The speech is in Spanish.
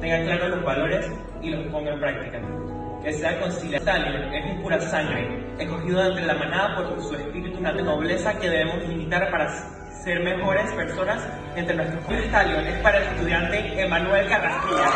tenga claro los valores y los ponga en práctica. Que sea conciliatorio. Stalin es un pura sangre, escogido entre la manada por su espíritu, una nobleza que debemos imitar para ser mejores personas entre nuestros Stallion es para el estudiante Emanuel Carrasquilla.